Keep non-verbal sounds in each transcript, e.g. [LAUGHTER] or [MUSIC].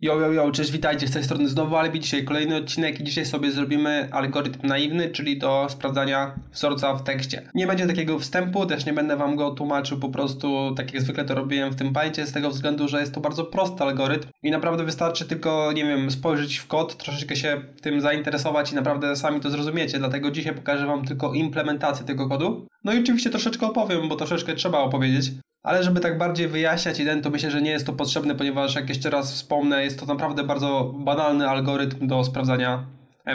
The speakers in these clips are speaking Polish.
Yo, yo, yo, cześć, witajcie, z tej strony znowu Albi. Dzisiaj kolejny odcinek i dzisiaj sobie zrobimy algorytm naiwny, czyli do sprawdzania wzorca w tekście. Nie będzie takiego wstępu, też nie będę wam go tłumaczył po prostu tak jak zwykle to robiłem w tym pajcie, z tego względu, że jest to bardzo prosty algorytm i naprawdę wystarczy tylko, nie wiem, spojrzeć w kod, troszeczkę się tym zainteresować i naprawdę sami to zrozumiecie, dlatego dzisiaj pokażę wam tylko implementację tego kodu. No i oczywiście troszeczkę opowiem, bo troszeczkę trzeba opowiedzieć. Ale żeby tak bardziej wyjaśniać jeden, to myślę, że nie jest to potrzebne, ponieważ jak jeszcze raz wspomnę, jest to naprawdę bardzo banalny algorytm do sprawdzania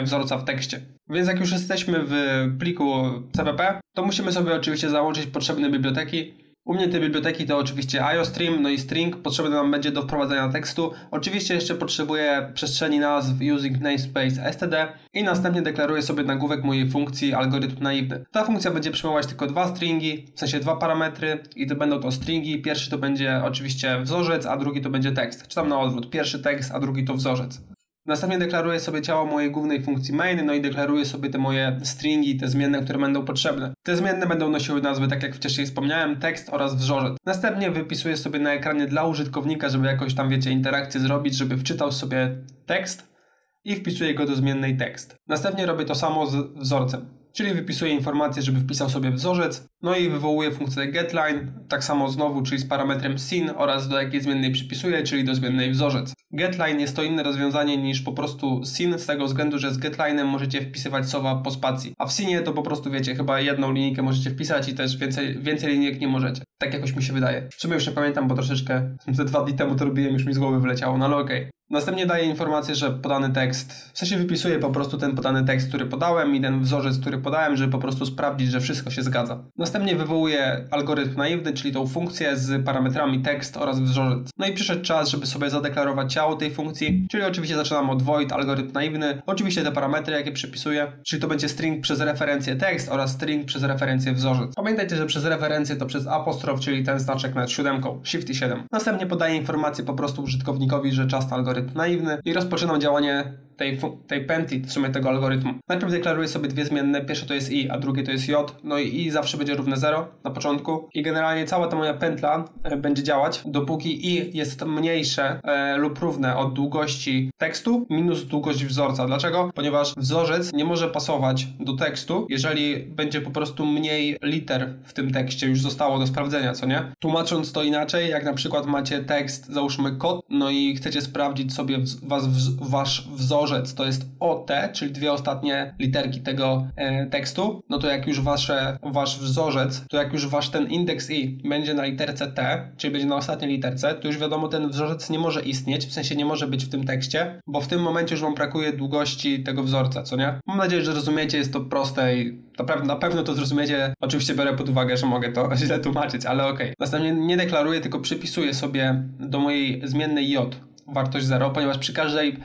wzorca w tekście. Więc jak już jesteśmy w pliku CPP, to musimy sobie oczywiście załączyć potrzebne biblioteki. U mnie te biblioteki to oczywiście IOStream, no i string, potrzebny nam będzie do wprowadzenia tekstu. Oczywiście jeszcze potrzebuję przestrzeni nazw using namespace std i następnie deklaruję sobie nagłówek mojej funkcji algorytm naiwny. Ta funkcja będzie przyjmować tylko dwa stringi, w sensie dwa parametry i to będą to stringi. Pierwszy to będzie oczywiście wzorzec, a drugi to będzie tekst. Czy tam na odwrót, pierwszy tekst, a drugi to wzorzec. Następnie deklaruję sobie ciało mojej głównej funkcji main, no i deklaruję sobie te moje stringi, te zmienne, które będą potrzebne. Te zmienne będą nosiły nazwy, tak jak wcześniej wspomniałem, tekst oraz wzorzec. Następnie wypisuję sobie na ekranie dla użytkownika, żeby jakoś tam, wiecie, interakcję zrobić, żeby wczytał sobie tekst i wpisuję go do zmiennej tekst. Następnie robię to samo z wzorcem czyli wypisuję informację, żeby wpisał sobie wzorzec, no i wywołuję funkcję getLine, tak samo znowu, czyli z parametrem sin oraz do jakiej zmiennej przypisuję, czyli do zmiennej wzorzec. GetLine jest to inne rozwiązanie niż po prostu sin, z tego względu, że z getLine'em możecie wpisywać słowa po spacji, a w sinie to po prostu wiecie, chyba jedną linijkę możecie wpisać i też więcej, więcej linijek nie możecie. Tak jakoś mi się wydaje. W sumie już nie pamiętam, bo troszeczkę [LAUGHS] ze dwa dni temu to robiłem, już mi z głowy wyleciało, no ale okej. Okay. Następnie daję informację, że podany tekst, w sensie wypisuję po prostu ten podany tekst, który podałem i ten wzorzec, który podałem, żeby po prostu sprawdzić, że wszystko się zgadza. Następnie wywołuję algorytm naiwny, czyli tą funkcję z parametrami tekst oraz wzorzec. No i przyszedł czas, żeby sobie zadeklarować ciało tej funkcji, czyli oczywiście zaczynam od void, algorytm naiwny, oczywiście te parametry, jakie przypisuję, czyli to będzie string przez referencję tekst oraz string przez referencję wzorzec. Pamiętajcie, że przez referencję to przez apostrof, czyli ten znaczek nad siódemką, shift i 7. Następnie podaję informację po prostu użytkownikowi, że czas na algorytm naiwny i rozpoczynam działanie tej, tej pętli, w sumie tego algorytmu. Najpierw deklaruję sobie dwie zmienne, pierwsze to jest i, a drugie to jest j, no i i zawsze będzie równe 0 na początku i generalnie cała ta moja pętla e, będzie działać, dopóki i jest mniejsze e, lub równe od długości tekstu minus długość wzorca. Dlaczego? Ponieważ wzorzec nie może pasować do tekstu, jeżeli będzie po prostu mniej liter w tym tekście już zostało do sprawdzenia, co nie? Tłumacząc to inaczej, jak na przykład macie tekst, załóżmy kod, no i chcecie sprawdzić sobie was, wasz wzorzec wzorzec to jest OT, czyli dwie ostatnie literki tego e, tekstu, no to jak już wasze, wasz wzorzec, to jak już wasz ten indeks i będzie na literce T, czyli będzie na ostatniej literce, to już wiadomo, ten wzorzec nie może istnieć, w sensie nie może być w tym tekście, bo w tym momencie już wam brakuje długości tego wzorca, co nie? Mam nadzieję, że rozumiecie, jest to proste i na pewno, na pewno to zrozumiecie. Oczywiście biorę pod uwagę, że mogę to [LAUGHS] źle tłumaczyć, ale okej. Okay. Następnie nie deklaruję, tylko przypisuję sobie do mojej zmiennej J wartość 0, ponieważ przy każdej,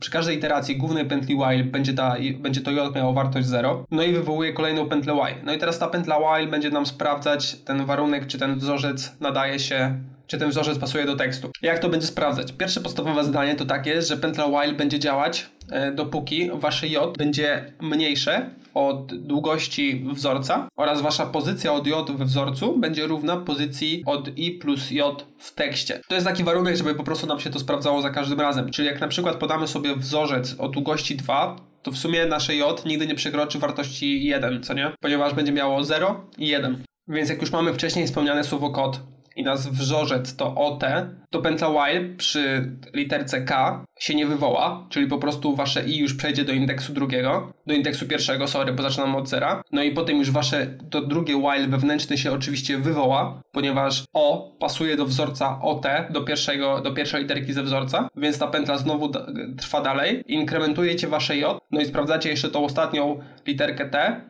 przy każdej iteracji głównej pętli while będzie, ta, będzie to j miało wartość 0. No i wywołuje kolejną pętlę while. No i teraz ta pętla while będzie nam sprawdzać ten warunek, czy ten wzorzec nadaje się czy ten wzorzec pasuje do tekstu. Jak to będzie sprawdzać? Pierwsze podstawowe zadanie to takie, że pętla while będzie działać e, dopóki wasze j będzie mniejsze od długości wzorca oraz wasza pozycja od j we wzorcu będzie równa pozycji od i plus j w tekście. To jest taki warunek, żeby po prostu nam się to sprawdzało za każdym razem. Czyli jak na przykład podamy sobie wzorzec o długości 2, to w sumie nasze j nigdy nie przekroczy wartości 1, co nie? Ponieważ będzie miało 0 i 1. Więc jak już mamy wcześniej wspomniane słowo kod, i nas wzorzec to OT, to pętla while przy literce K się nie wywoła, czyli po prostu wasze i już przejdzie do indeksu drugiego, do indeksu pierwszego, sorry, bo zaczynamy od zera. No i potem już wasze to drugie while wewnętrzne się oczywiście wywoła, ponieważ O pasuje do wzorca OT, do, pierwszego, do pierwszej literki ze wzorca, więc ta pętla znowu trwa dalej. Inkrementujecie wasze J, no i sprawdzacie jeszcze tą ostatnią literkę T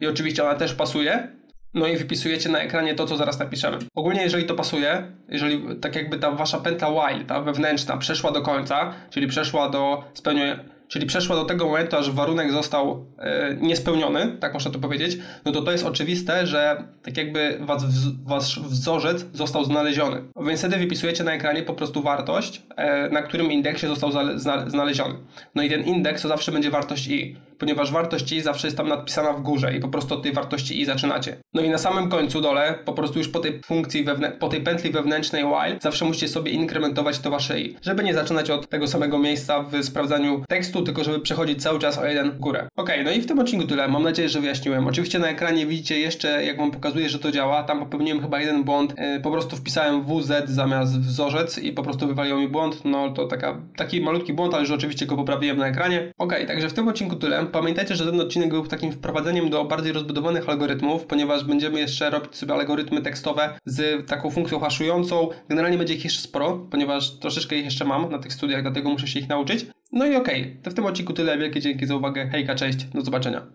i oczywiście ona też pasuje, no i wypisujecie na ekranie to, co zaraz napiszemy. Ogólnie, jeżeli to pasuje, jeżeli tak jakby ta wasza pętla while, ta wewnętrzna, przeszła do końca, czyli przeszła do spełnienia, czyli przeszła do tego momentu, aż warunek został e, niespełniony, tak można to powiedzieć, no to to jest oczywiste, że tak jakby was, wasz wzorzec został znaleziony. Więc wtedy wypisujecie na ekranie po prostu wartość, e, na którym indeksie został znaleziony. No i ten indeks to zawsze będzie wartość i ponieważ wartość i zawsze jest tam nadpisana w górze i po prostu od tej wartości i zaczynacie. No i na samym końcu dole, po prostu już po tej funkcji, po tej pętli wewnętrznej while, zawsze musicie sobie inkrementować to wasze i, żeby nie zaczynać od tego samego miejsca w sprawdzaniu tekstu, tylko żeby przechodzić cały czas o jeden w górę. Ok, no i w tym odcinku tyle. Mam nadzieję, że wyjaśniłem. Oczywiście na ekranie widzicie jeszcze, jak wam pokazuję, że to działa. Tam popełniłem chyba jeden błąd. Yy, po prostu wpisałem WZ zamiast wzorzec i po prostu wywaliło mi błąd. No to taka, taki malutki błąd, ale już oczywiście go poprawiłem na ekranie. Ok, także w tym odcinku tyle. Pamiętajcie, że ten odcinek był takim wprowadzeniem do bardziej rozbudowanych algorytmów, ponieważ będziemy jeszcze robić sobie algorytmy tekstowe z taką funkcją haszującą. Generalnie będzie ich jeszcze sporo, ponieważ troszeczkę ich jeszcze mam na tych studiach, dlatego muszę się ich nauczyć. No i okej, okay, to w tym odcinku tyle. Wielkie dzięki za uwagę. Hejka, cześć, do zobaczenia.